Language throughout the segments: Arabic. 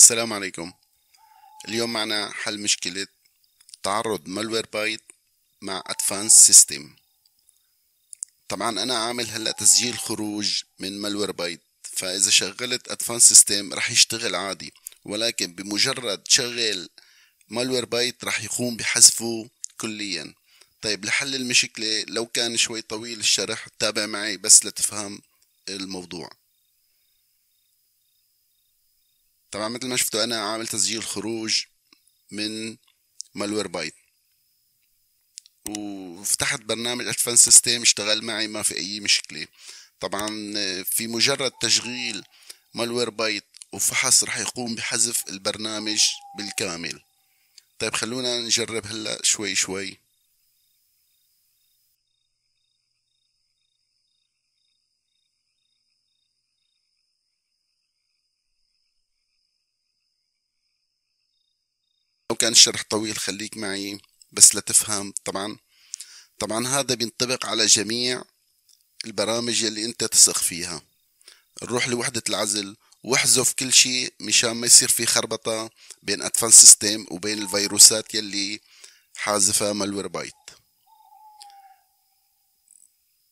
السلام عليكم. اليوم معنا حل مشكلة تعارض Malwarebytes مع Advanced System طبعا أنا عامل هلأ تسجيل خروج من Malwarebytes فإذا شغلت Advanced System رح يشتغل عادي ولكن بمجرد شغل Malwarebytes رح يقوم بحذفه كليا. طيب لحل المشكلة لو كان شوي طويل الشرح تابع معي بس لتفهم الموضوع. طبعا مثل ما شفتوا أنا عامل تسجيل خروج من Malwarebytes وفتحت برنامج Advanced System اشتغل معي ما في أي مشكلة. طبعا في مجرد تشغيل Malwarebytes وفحص رح يقوم بحذف البرنامج بالكامل. طيب خلونا نجرب هلأ شوي شوي. كان الشرح طويل خليك معي بس لتفهم. طبعا طبعا هذا بينطبق على جميع البرامج يلي أنت تثق فيها. نروح لوحدة العزل واحذف كل شيء مشان ما يصير في خربطة بين Advanced System وبين الفيروسات يلي حاذفة Malwarebytes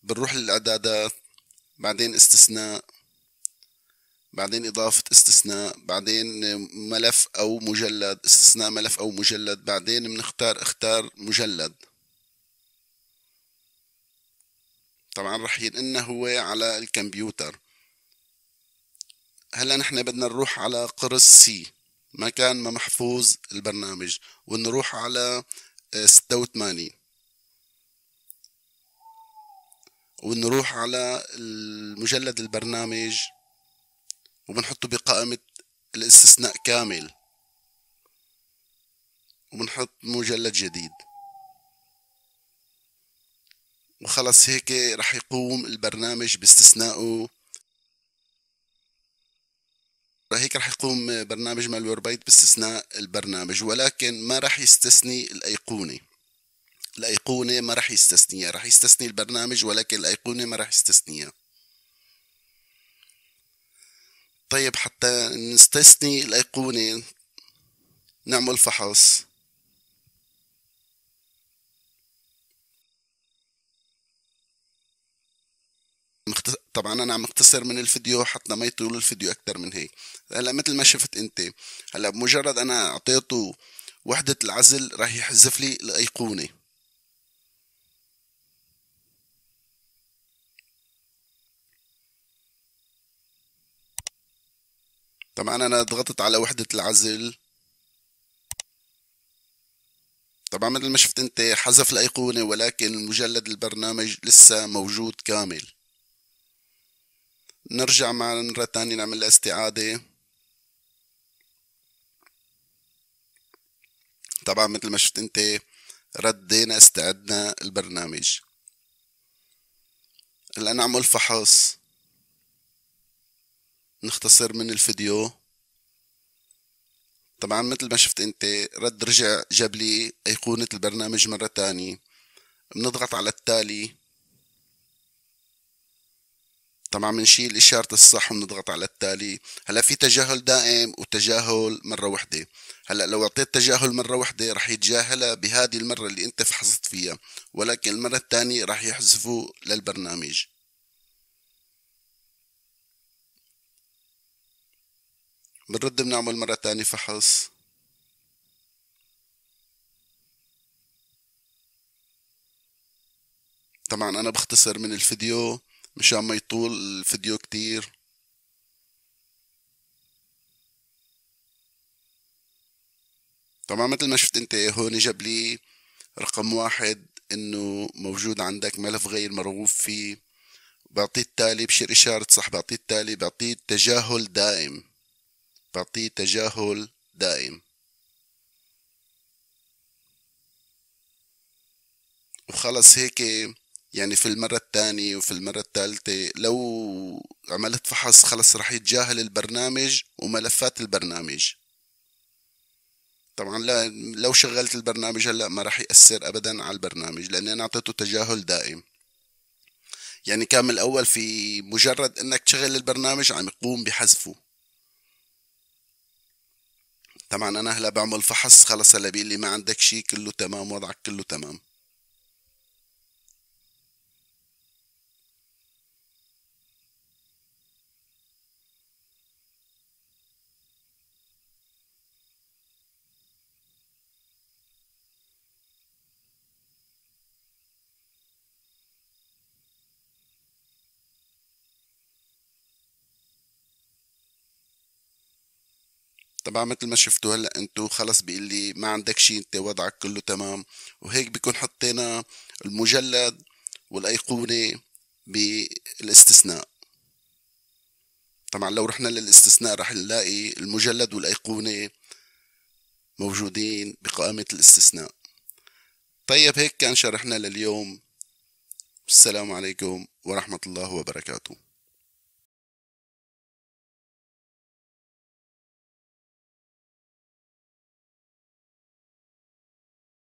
بنروح للأعدادات بعدين استثناء. بعدين إضافة استثناء بعدين ملف أو مجلد استثناء ملف أو مجلد بعدين بنختار اختار مجلد. طبعا رح ينقلنا هو على الكمبيوتر. هلأ نحن بدنا نروح على قرص سي مكان ما محفوظ البرنامج ونروح على ستة وثمانين ونروح على المجلد البرنامج. وبنحطه بقائمة الاستثناء كامل. وبنحط مجلد جديد. وخلص هيك رح يقوم البرنامج باستثنائه. هيك رح يقوم برنامج مالوير بايت باستثناء البرنامج ولكن ما رح يستثني الأيقونة. الأيقونة ما رح يستثنيها رح يستثني البرنامج ولكن الأيقونة ما رح يستثنيها. طيب حتى نستثني الأيقونة. نعمل فحص. طبعا أنا عم اختصر من الفيديو حتى ما يطول الفيديو أكثر من هيك. هلأ مثل ما شفت أنت هلأ بمجرد أنا أعطيته وحدة العزل راح يحذف لي الأيقونة. طبعا أنا ضغطت على وحدة العزل طبعا مثل ما شفت أنت حذف الأيقونة ولكن مجلد البرنامج لسه موجود كامل. نرجع مرة تانية نعمل استعادة. طبعا مثل ما شفت أنت ردينا استعدنا البرنامج. هلا نعمل فحص. نختصر من الفيديو. طبعا مثل ما شفت أنت رد رجع جاب لي أيقونة البرنامج مرة تانية. بنضغط على التالي. طبعا بنشيل إشارة الصح ونضغط على التالي. هلأ في تجاهل دائم وتجاهل مرة واحدة هلأ لو أعطيت تجاهل مرة واحدة رح يتجاهلها بهذه المرة اللي أنت فحصت فيها ولكن المرة الثانية رح يحذفه للبرنامج. بنرد بنعمل مرة تانية فحص. طبعا أنا بختصر من الفيديو مشان ما يطول الفيديو كتير. طبعا مثل ما شفت أنت هون جاب لي رقم واحد إنه موجود عندك ملف غير مرغوب فيه. بعطيه التالي بشير إشارة صح بعطيه التالي بعطيه تجاهل دائم. بعطيه تجاهل دائم. وخلص هيك يعني في المرة الثانية وفي المرة الثالثة لو عملت فحص خلص رح يتجاهل البرنامج وملفات البرنامج. طبعا لا لو شغلت البرنامج هلأ ما راح يأثر ابدا على البرنامج لأني أنا أعطيته تجاهل دائم. يعني كان من الأول في مجرد إنك تشغل البرنامج عم يقوم بحذفه. طبعا أنا هلا بعمل فحص خلص هلا بيقول لي ما عندك شيء كله تمام وضعك كله تمام. طبعا مثل ما شفتوا هلأ انتو خلص بيقول لي ما عندك شيء انت وضعك كله تمام. وهيك بيكون حطينا المجلد والأيقونة بالاستثناء. طبعا لو رحنا للاستثناء رح نلاقي المجلد والأيقونة موجودين بقائمة الاستثناء. طيب هيك كان شرحنا لليوم. السلام عليكم ورحمة الله وبركاته.